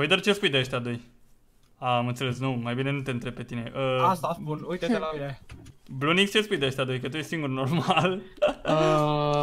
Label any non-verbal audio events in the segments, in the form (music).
Voider, ce spui de ăștia doi? A, am înțeles, nu, mai bine nu te întreb pe tine. Uh, Asta spun, uite-te la mine. Blunix, ce spui de ăștia doi? Că tu ești singur normal. Uh,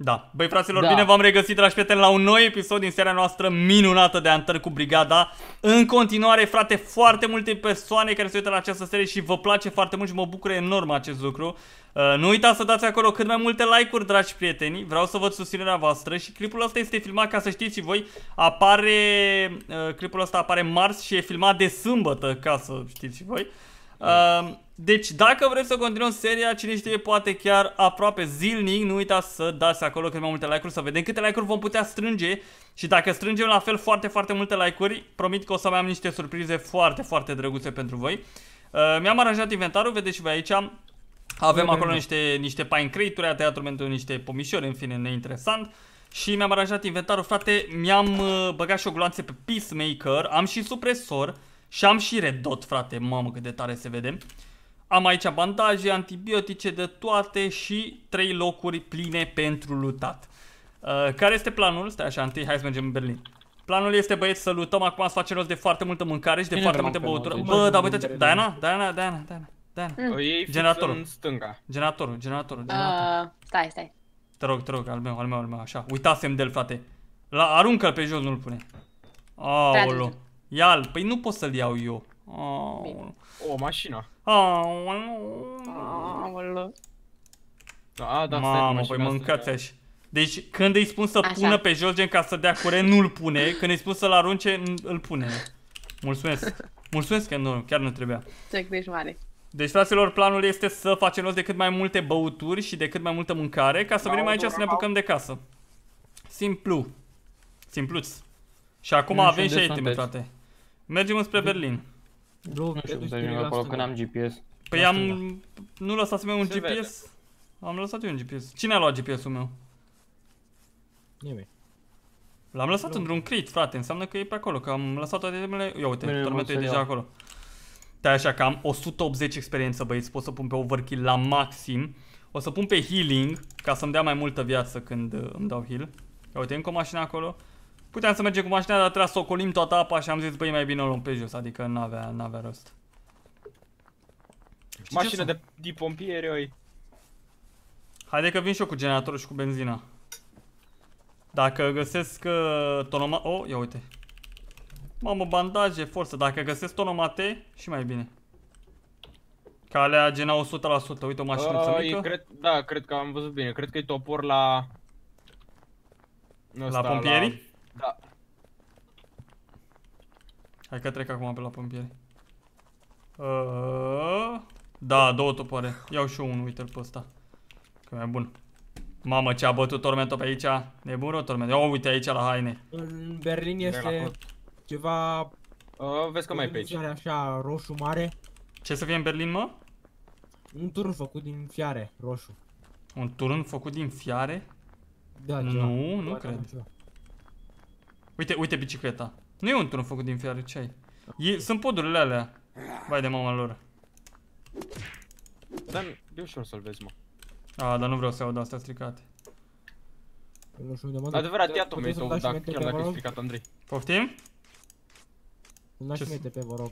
Da. Băi, fraților, Da. bine v-am regăsit, dragi prieteni, la un nou episod din seria noastră minunată de Antăr cu Brigada. În continuare, frate, foarte multe persoane care se uită la această serie și vă place foarte mult și mă bucură enorm acest lucru. Uh, nu uitați să dați acolo cât mai multe like-uri, dragi prieteni. Vreau să văd susținerea voastră și clipul ăsta este filmat, ca să știți și voi, apare, uh, clipul ăsta apare marți și e filmat de sâmbătă, ca să știți și voi. Uh, deci, dacă vreți să continuăm seria, cine știe, poate chiar aproape zilnic, nu uitați să dați acolo cât mai multe like-uri, să vedem câte like-uri vom putea strânge și dacă strângem la fel foarte, foarte multe like-uri, promit că o să mai am niște surprize foarte, foarte drăguțe pentru voi. Uh, mi-am aranjat inventarul, vedeți și voi aici, avem acolo niște, niște pine crate-uri, teatru pentru niște pomișori, în fine, neinteresant. Și mi-am aranjat inventarul, frate, mi-am uh, băgat și o gloanțe pe Peacemaker, am și supresor și am și red dot, frate, mamă cât de tare se vede. Am aici bandaje, antibiotice de toate și trei locuri pline pentru lutat. Uh, care este planul? Stai așa, întâi hai să mergem în Berlin. Planul este, băieți, să lutăm acum, să facem rost de foarte multă mâncare și de Bine, foarte mă, multe pe băuturi. mod, Bă, dar deci. uite ce... Diana, Diana, Diana, Diana, Diana. O iei fix Generatorul. în stânga. Generatorul, generatorul, generatorul. Uh, stai, stai. Te rog, te rog, al meu, al meu, al meu, așa. Uitasem de el, frate. La, aruncă-l pe jos, nu-l pune. Aolo. Trage-te. Ia-l, păi nu pot să-l iau eu. Aolo. O, mașina. Aolo. Aoleu. A, da, stai, Mamă, mașina păi asta, mâncați da. așa. Deci când îi spun să Așa. pună pe jos gen ca să dea curent, nu-l pune. Când îi spun să-l arunce, n- îl pune. Mulțumesc. Mulțumesc că nu, chiar nu trebuia. Ce ești mare. Deci, fraților, planul este să facem rost de cât mai multe băuturi și de cât mai multă mâncare ca să venim aici să ne apucăm de casă. Simplu. Simpluț. Și acum Nu știu avem și unde iteme, sunteți. frate. Mergem spre Berlin. Bro, nu știu, să ajung acolo când am GPS. Păi La am... stânga. Nu lăsați eu un Se GPS? Am lăsat eu un GPS. Cine a luat GPS-ul meu? Nimeni. L-am lăsat într-un crit, frate, înseamnă că e pe acolo, că am lăsat toate temele. Ia uite, Bine, tormentul e mă, să deja iau. acolo. Stai așa că am 180 experiență, băieți, pot să pun pe overkill la maxim. O să pun pe healing, ca să-mi dea mai multă viață când uh, îmi dau heal. Ia uite, încă o mașină acolo. Puteam să mergem cu mașina, dar trebuia să ocolim toată apa și am zis, băi, mai bine o luăm pe jos, adică n-avea, n-avea rost. Știi ce Mașină să- de, de pompieri, oi. Haide că vin și eu cu generatorul și cu benzina. Dacă găsesc uh, tonoma... Oh, ia uite. Mamă, bandaje, forță. Dacă găsesc tonomate, și mai bine. Calea gena 100%. Uite o mașină Uh, mică. e, cred, da, cred că am văzut bine. Cred că e topor la... La pompieri? Da. Hai că trec acum pe la pompieri. Uh, da, două topoare. Iau și eu unul, uite-l pe ăsta. Că e mai bun. Mamă, ce a bătut tormentul pe aici. Nebun rău torment. Ia uite aici la haine. În Berlin la este cot. ceva... Uh, vezi că mai e pe aici. Are așa roșu mare. Ce să fie în Berlin, mă? Un turn făcut din fiare roșu. Un turn făcut din fiare? Da, Nu, ceva. nu Da, cred. da, ceva. Uite, uite bicicleta. Nu e un turn făcut din fiare, ce ai? E, sunt podurile alea. Vai de mama lor. Dar e ușor să-l vezi, mă. A, dar nu vreau să iau de astea stricate. Eu Nu știu unde mă duc. Adevărat, ia Puteți tomei să-mi tău, dați și dacă, mie chiar TP, dacă vă e rog? stricat Andrei. Poftim? Îmi dați Ce și mie TP, vă rog.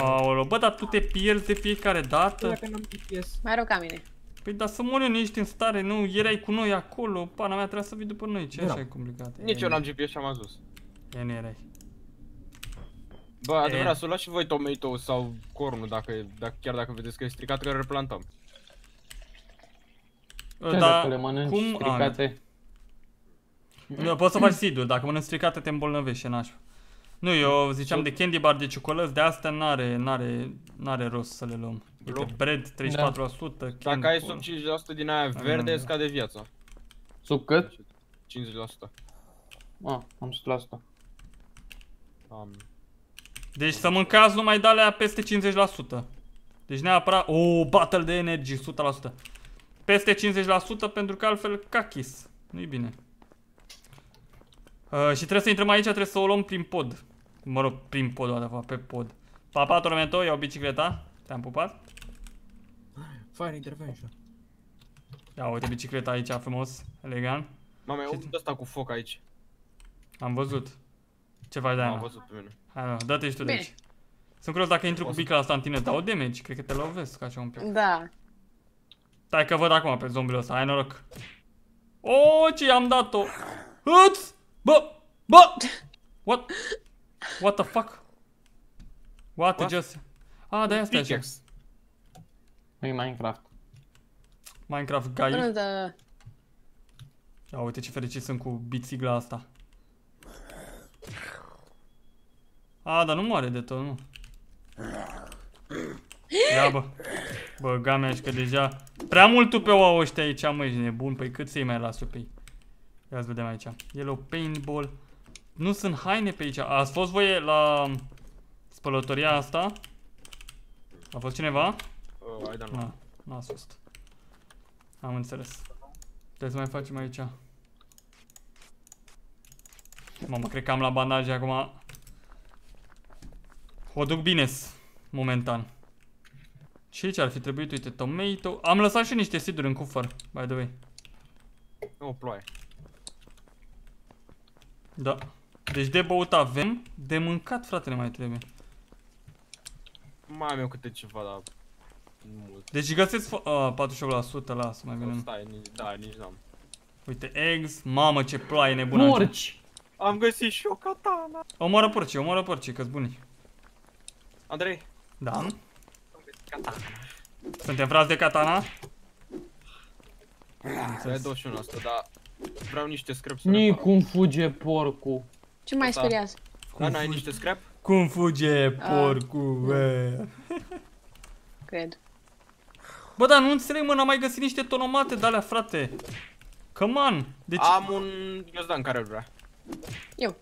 Aoleu, bă, dar tu te pierzi de fiecare dată? Dacă n-am GPS. Mai rog ca mine. Păi dar să mor eu, nu ești în stare, nu? Erai cu noi acolo, pana mea, trebuia să vii după noi, ce Eram. așa e complicat? Nici eu n-am GPS și am ajuns. E, nu erai. Bă, adevărat, să luați și voi tomato sau cornul, dacă, dacă, chiar dacă vedeți că e stricat, că îl replantăm. Ce dacă le mănânci cum? A, stricate? nu, poți să faci siduri, dacă mănânci stricate te îmbolnăvești, e nașpa. Nu, eu ziceam de candy bar de ciocolăți, de astea n-are, n-are, n-are rost să le luăm. Uite, Bro. bread 34%, candy Dacă ai corn. sub 5% din aia verde, Mm. scade viața. Sub cât? 50%. Ah, am 100%. Am... Deci să mâncați numai de alea peste 50%. Deci neapărat... O, battle de energie, 100%. Peste 50% pentru că altfel cachis. Nu-i bine. Uh, și trebuie să intrăm aici, trebuie să o luăm prin pod. Mă rog, prin pod, de fapt, pe pod. Papa, Tormento, iau bicicleta. Te-am pupat. Fire intervention. Ia uite bicicleta aici, frumos, elegant. Mame, Ce- uite ăsta cu foc aici. Am văzut. Ce faci de M-am aia? văzut pe mine. Hai, mă, dă-te și tu de Bine. aici. Sunt curios dacă intru cu O să- bica asta în tine, dau damage, cred că te lovesc așa un pic. Da. Stai că văd acum pe zombiul ăsta, hai noroc. O, ce i-am dat-o? Îți! Bă! Bă! What? What the fuck? What, What? just... Ah, da, asta e așa. Pickaxe. E Minecraft. Minecraft Până guy. de... Ia uite ce fericit sunt cu bițigla asta. A, dar nu moare de tot, nu. Ia bă. Bă, gamea că deja... Prea mult tu pe ouă ăștia aici, mă, ești nebun. Păi cât să-i mai las eu pe ei? Ia să vedem aici. Yellow paintball. Nu sunt haine pe aici. Ați fost voi la spălătoria asta? A fost cineva? Uh, I don't know. Nu, n-a fost. Am înțeles. Trebuie să mai facem aici. Mamă, cred că am la bandaje acum. O duc bine momentan. Și aici ar fi trebuit, uite, tomato. Am lăsat și niște siduri în cufăr, by the way. O ploaie. Da. Deci de băut avem, de mâncat, frate, ne mai trebuie. Mai am eu câte ceva, dar... nu Mult. Deci găsesc fo- a, 48%, lasă, mai bine. Stai, nici, da, nici n-am. Uite, eggs, mamă ce ploaie nebună. aici. Morci! Am găsit și o katana. Omoară porcii, omoară porcii, că-s buni. Andrei, Da. am găsit katana. Suntem frați de katana? E 21 asta, dar vreau niște scrap să Nici repar. cum fuge porcul. Ce mai Da. speriat? Da, n-ai niște scrap? Cum fuge Ah. porcul, bă. Cred. Bă, dar nu înțeleg, mă, n-am mai găsit niște tonomate de alea, frate. Come on. Deci, Am un ghiozdan care îl vrea. Eu.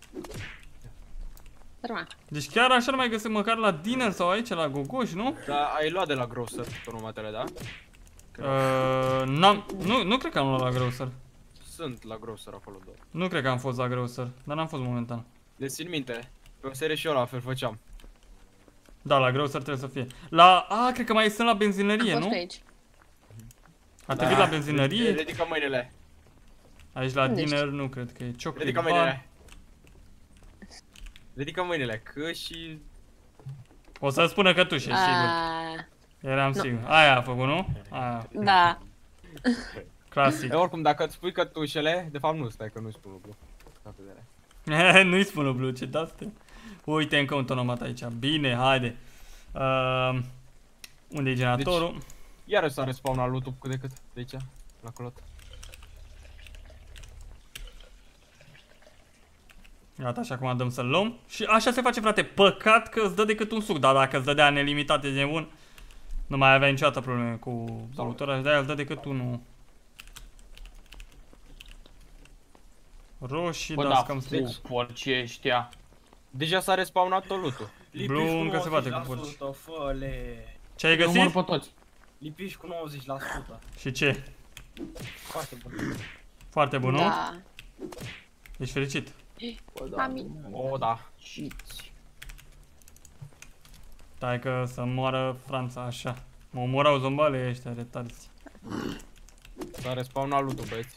Răma. deci chiar așa nu mai găsesc măcar la dinner sau aici, la Gogoș, nu? Dar ai luat de la grocer tonomatele, da? Uh, n-am, nu, nu cred că am luat la Grocer. Sunt la grocer acolo două. Nu cred că am fost la Grocer, dar n-am fost momentan. Deci țin minte, pe o serie și eu la fel făceam. Da, la Grocer trebuie să fie. La, a, cred că mai sunt la benzinărie, Am fost nu? aici. A trebuit la benzinărie? Ridică mâinile. Aici la Unde dinner nu cred că e. Chocolate Ridică bar. mâinile. (laughs) Ridică mâinile, că și... O să spună că tu și sigur. A, Eram Nu. sigur. Aia a făcut, nu? Aia. Da. (laughs) Clasic. E, oricum, dacă îți spui cătușele, de fapt nu, stai că nu-i spun lucru. La vedere. Nu-i spun Blue, ce daste. Uite încă un tonomat aici. Bine, haide. Uh, unde e generatorul? Deci... Iară s-a respawnat loot cât de cât, de aici, la colot. Gata, așa cum dăm să-l luăm. Și așa se face, frate. Păcat că îți dă decât un suc. Dar dacă îți dădea nelimitate de nebun, nu mai avea niciodată probleme cu băutura. Și de-aia îți dă decât unul. Roșii, Bă, da, da, cam fu, strict. porcii ăștia. Deja s-a respawnat tot loot-ul. Blue încă se bate cu porci. Fă-le. Ce ai Îi omor găsit? pe toți. Lipiși cu 90%. Și ce? Foarte bun. Foarte bun, nu? Da. Ești fericit. Bă, Mami. O, da. Ciți. Stai că să moară Franța așa. Mă omorau zombale ăștia retarzi. S-a respawnat loot-ul, băieți.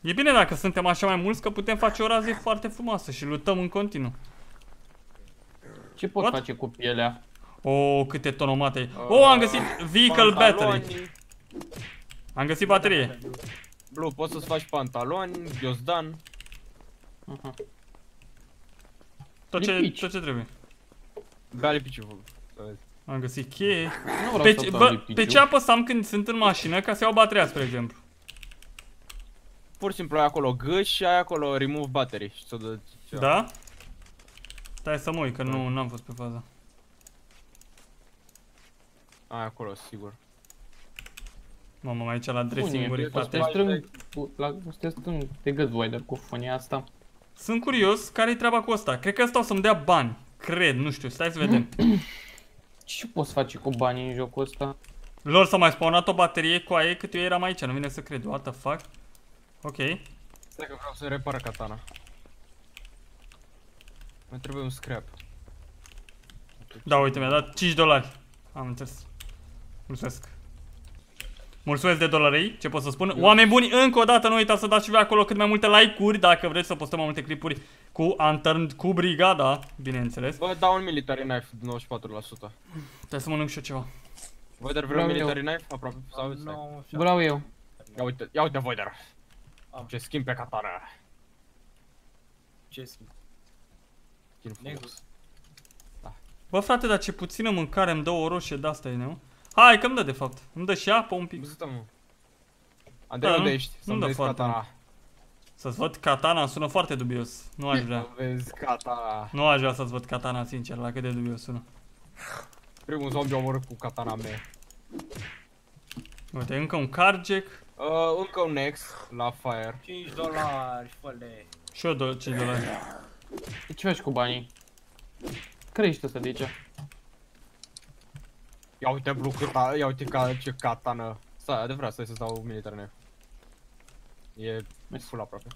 E bine dacă suntem așa mai mulți că putem face o rază foarte frumoasă și lutăm în continuu. Ce poți What? face cu pielea? O, câte tonomate. Oh, am găsit vehicle battery. Pantaloni. Am găsit baterie. Blue, poți să-ți faci pantaloni, ghiozdan. Aha. Tot ce, Lipici. tot ce trebuie. Bea lipiciu, să vezi. Am găsit cheie. Nu vreau Pe să ce, dau bă, lipiciu. pe ce apăsam când sunt în mașină ca să iau bateria, spre exemplu? Pur și simplu ai acolo gâș și ai acolo remove battery și ți-o dă ceva. Da? Stai să mă uit, că nu am fost pe fază. Ai acolo, sigur. Mamă, aici la Bune, dressing-uri, o să frate. te strâng, cu- la, o să te strâng de Găzvoider cu fonia asta. Sunt curios care-i treaba cu asta. Cred că ăsta o să-mi dea bani. Cred, nu știu, stai să vedem. (clears throat) Ce poți face cu banii în jocul ăsta? Lor s-a mai spawnat o baterie cu aia cât eu eram aici, nu vine să cred. What the fuck? Ok. Stai că vreau să repar katana. Mai trebuie un scrap. Da, uite, mi-a dat 5 dolari. Am înțeles. Mulțumesc. Mulțumesc de dolari, ce pot să spun? Oameni buni, încă o dată nu uitați să dați și voi acolo cât mai multe like-uri dacă vreți să postăm mai multe clipuri cu cu Unturned, cu brigada, bineînțeles. Bă, dau un military knife 94%. Trebuie să mănânc și eu ceva. Voider Vreau vreau eu. military knife? Aproape, sau stai. Nu, Vreau eu. Ia uite, ia uite Voider. Am. Ce schimb pe katana. ce schimb. Schimb frumos. Negus. Bă, frate, dar ce puțină mâncare îmi dă o roșie de asta, e, nu? Hai, că îmi dă, de fapt. Îmi dă și apă un pic. Bă, mă. Andrei, Da, unde nu- ești? nu-mi Să-mi dă vezi foarte katana. Să-ți văd katana sună foarte dubios. Nu aș vrea. Să vezi katana. Nu aș vrea să-ți văd katana, sincer, la cât de dubios sună. Primul zombie omorât cu katana mea. Uite, încă un carjack Uh, încă un next la fire. 5 dolari, fă-le. și eu 5 dolari. Ce faci cu banii? Crește să de aici. Ia uite blue câta, ia uite ca, ce katana. Stai, adevărat, stai să-ți dau militar knife. E full aproape.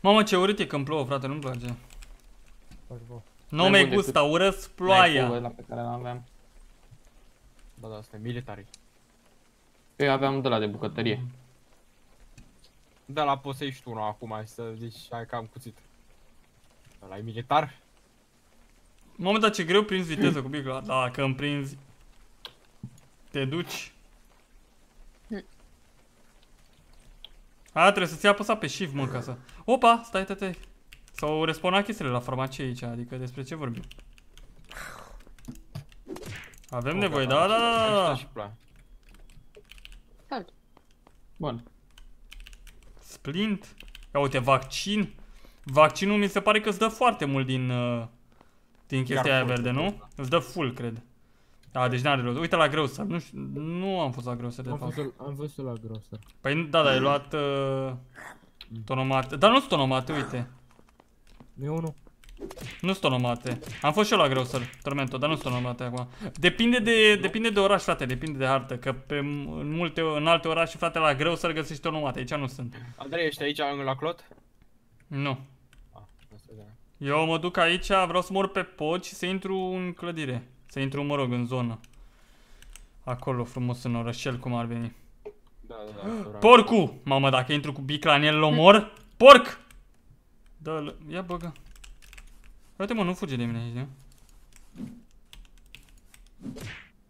Mamă, ce urât e când plouă, frate, nu-mi place. Nu Mai me bun decât gusta, urăsc Knife-ul ploaia. ăla pe care l-aveam. Da, da, asta e military. Eu aveam de la de bucătărie. Da, la poți să ieși tu una acum să zici, hai că am cuțit. Ăla e militar? Mamă, dar ce greu prinzi viteză cu bicla. Dacă îmi prinzi, te duci. A, trebuie să-ți apăsa pe shift, mă, ca să... Opa, stai, stai, stai. S-au respawnat chestiile la farmacie aici, adică despre ce vorbim? Avem Oh, nevoie, gata, da, da, da, da, Așa da. și ploaia. Salut. Bun. Splint. Ia uite, vaccin. Vaccinul mi se pare că îți dă foarte mult din, uh, din chestia aia full, verde, full, nu? da. Îți dă full, cred. Da, deci n-are rost. Uite la greu să nu, știu, nu am fost la greu să de Am, fapt. fost, am văzut la Grosser. Păi da, da, ai luat uh, tonomate. Dar nu sunt tonomate, uite. Nu e unul? Nu sunt tonomate. Am fost și eu la greu să Tormento, dar nu sunt tonomate acum. Depinde de, depinde de oraș, frate, depinde de hartă. Că pe, în, multe, în alte orașe, frate, la greu să găsești tonomate. Aici nu sunt. Andrei, ești aici la clot? Nu. Ah, asta e de- Eu mă duc aici, vreau să mor pe pod și să intru în clădire. Să intru, mă rog, în zonă. Acolo, frumos, în orășel, cum ar veni. Da, da, da. asta (gasps) vreau. Porcu! Mamă, dacă intru cu bicla în el, îl omor. Porc! Dă-l, ia băgă. Uite mă, nu fuge de mine aici, nu?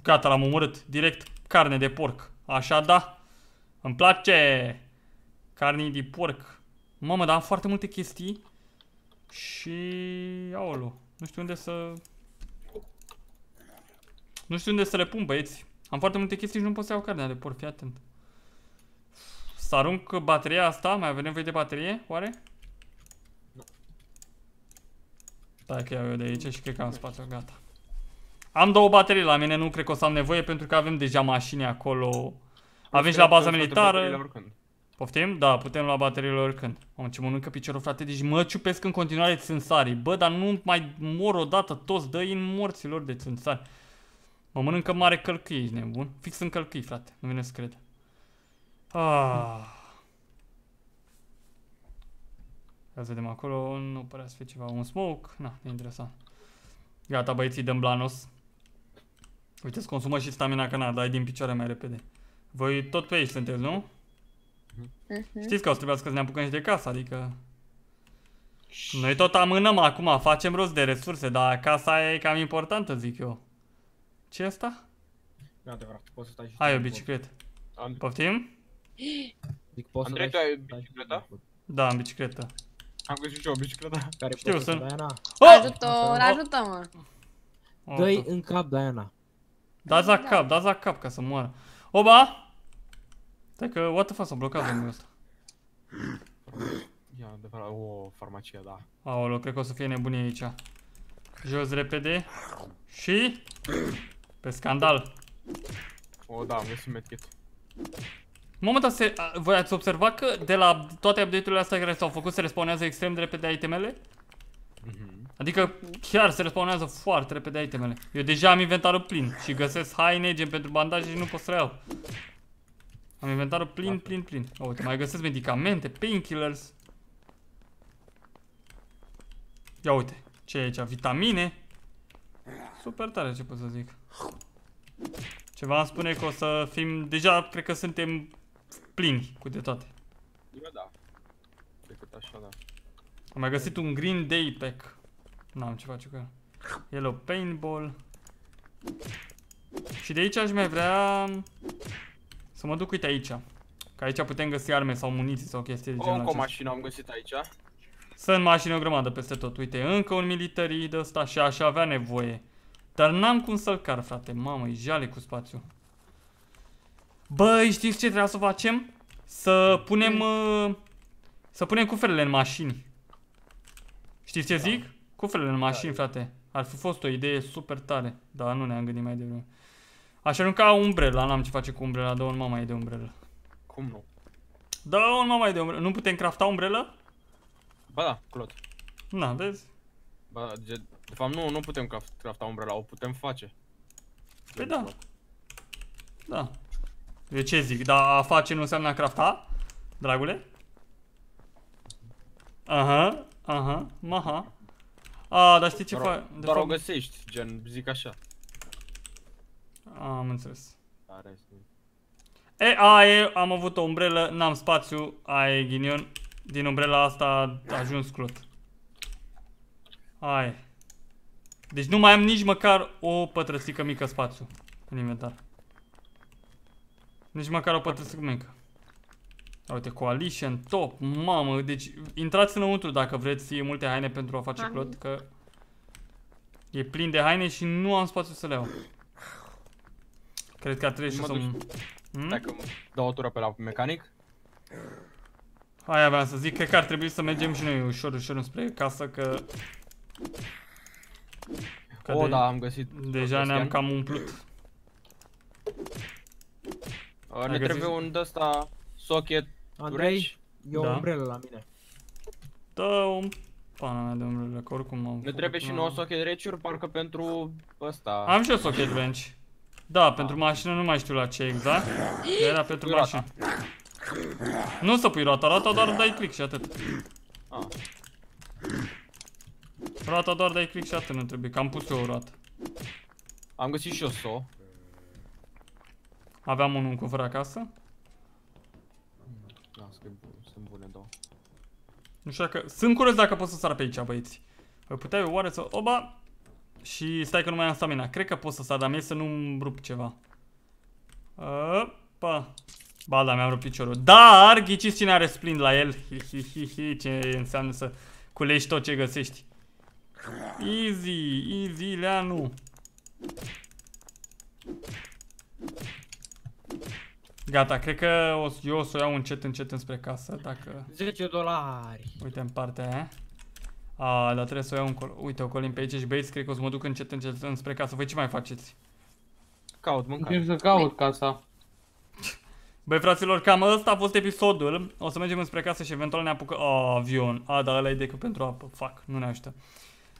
Gata, l-am omorât. Direct carne de porc. Așa da. Îmi place. Carnii de porc. Mamă, dar am foarte multe chestii. Și... Aolo. Nu știu unde să... Nu știu unde să le pun, băieți. Am foarte multe chestii și nu pot să iau carnea de porc, fii atent. Să arunc bateria asta? Mai avem nevoie de baterie, oare? Stai că iau eu de aici și cred că am spațiu, gata. Am două baterii la mine, nu cred că o să am nevoie pentru că avem deja mașini acolo. Avem și la baza Putem să luăm bateriile militară. oricând. Poftim? Da, putem lua bateriile oricând. Mamă, ce mănâncă piciorul, frate, deci mă ciupesc în continuare țânsarii. Bă, dar nu mai mor odată toți, dă în morților de țânsari. Mă mănâncă mare călcâi, ești nebun? Fix în călcâi, frate, nu vine să cred. Ah. Ia să vedem acolo, nu părea să fie ceva, un smoke, na, e interesant. Gata, băieții, dăm blanos. Uite, îți consumă și stamina că na, dai din picioare mai repede. Voi tot pe aici sunteți, nu? Mhm. Știți că o să trebuiască să ne apucăm și de casă, adică... Noi tot amânăm acum, facem rost de resurse, dar casa e cam importantă, zic eu. ce e asta? Nu e adevărat, poți să stai și Ai o tu în bicicletă. And- Poftim? Zic, poți Andrei, să tu ai stai și bicicleta? tu. Da, în bicicletă. Am găsit și eu o bicicletă. Care Știu, poți să sunt- Diana? Oh! Ajutor, ajută-mă! Oh, Dă-i tot. în cap, Diana. Dați la cap, dați la cap ca să moară. Oba! Stai că, what the fuck, s-a blocat omul ăsta. Ia, adevărat, o, farmacia, da. Aoleu, cred că o să fie nebunie aici. Jos repede. Și... Pe scandal. O, da, am găsit medkit. Mamă, dar se, a, voi ați observat că de la toate update-urile astea care s-au făcut se respawnează extrem de repede itemele? Mhm. Adică chiar se respawnează foarte repede itemele. Eu deja am inventarul plin și găsesc haine, gen pentru bandaje și nu pot să le iau. Am inventarul plin, plin, plin. O, uite, mai găsesc medicamente, painkillers. Ia uite, ce e aici? Vitamine. Super tare, ce pot să zic. Ceva îmi spune că o să fim... Deja cred că suntem plini cu de toate. Eu da. Decât așa, da. Am mai găsit un Green Day Pack. N-am ce face cu el. Yellow Paintball. Și de aici aș mai vrea să mă duc, uite aici. Că aici putem găsi arme sau muniții sau chestii de O, genul încă o acesta. mașină am găsit aici. Sunt mașini o grămadă peste tot. Uite, încă un military de ăsta și aș avea nevoie. Dar n-am cum să-l car, frate. Mamă, e jale cu spațiu. Băi, știți ce trebuie să facem? Să punem... Uh, să punem cufrele în mașini. Știți ce zic? Cufrele în mașini, frate. Ar fi fost o idee super tare. Dar nu ne-am gândit mai devreme. Aș arunca umbrela, n-am ce face cu umbrela, dă un mama de umbrelă. Cum nu? Dă un mama de umbrelă. Nu putem crafta umbrelă? Ba da, Clot. Na, vezi? Ba, de, de fapt nu, nu putem craft, crafta umbrela, o putem face. Păi da. Da. De ce zic? Dar a face nu înseamnă a crafta? Dragule? Aha, aha, maha. A, dar știi ce Doar, fac? De doar o fapt, găsești, gen, zic așa. am înțeles. Are, este- E, a, e, am avut o umbrelă, n-am spațiu, aia e ghinion. Din umbrela asta a ajuns clot. Aia e. Deci nu mai am nici măcar o pătrățică mică spațiu în inventar. Nici măcar o pătrățică mică. A, Uite, Coalition, top, mamă, deci intrați înăuntru dacă vreți multe haine pentru a face Hai. clot, că e plin de haine și nu am spațiu să le iau. Cred că ar trebui și Mă să... duc. Hmm? Dacă dau o tură pe la mecanic, Aia aveam să zic, cred că ar trebui să mergem și noi ușor, ușor înspre casă, că... că o, de- da, am găsit. Deja Cristian. ne-am cam umplut. Uh, Ai Ne găsit? trebuie un de-ăsta socket Andrei, reci. e o Da. umbrelă la mine. Dă un pana mea de umbrele, că oricum am Ne făcut trebuie și una- nouă socket reciuri, parcă pentru ăsta. Am și eu socket bench. Da, pentru mașină nu mai știu la ce exact. Era pentru Pui roata. mașină. Nu să pui roata, roata doar dai click și atât. Ah. Roata doar dai click și atât, nu trebuie, că am pus eu o roată. Am găsit și eu so. Aveam unul cu fără acasă. Da, sunt bune, sunt bune două. Nu știu dacă... Sunt curios dacă pot să sar pe aici, băieți. Păi puteai oare să... Oba! Și stai că nu mai am stamina. Cred că pot să sar, dar mie să nu-mi rup ceva. Opa! Ba da, mi-am rupt piciorul. Dar, ghiciți cine are splint la el. Hi, hi, hi, hi, ce înseamnă să culegi tot ce găsești. Easy, easy, Leanu. Gata, cred că o, eu o să o iau încet, încet înspre casă, dacă... 10 dolari. Uite în partea aia. A, dar trebuie să o iau încolo. Uite, o colim pe aici și băieți, cred că o să mă duc încet, încet înspre casă. Voi ce mai faceți? Caut mâncare. Încerc să caut casa. Băi, fraților, cam ăsta a fost episodul. O să mergem înspre casă și eventual ne apucă... Oh, avion. A, da, ăla e decât pentru apă. Fuck, nu ne ajută.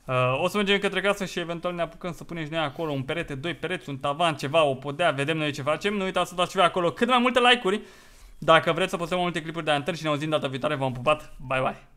Uh, o să mergem către casă și eventual ne apucăm să punem și noi acolo un perete, doi pereți, un tavan, ceva, o podea, vedem noi ce facem. Nu uitați să dați și voi acolo cât mai multe like-uri. Dacă vreți să postăm mai multe clipuri de antări și ne auzim data viitoare, v-am pupat. Bye, bye!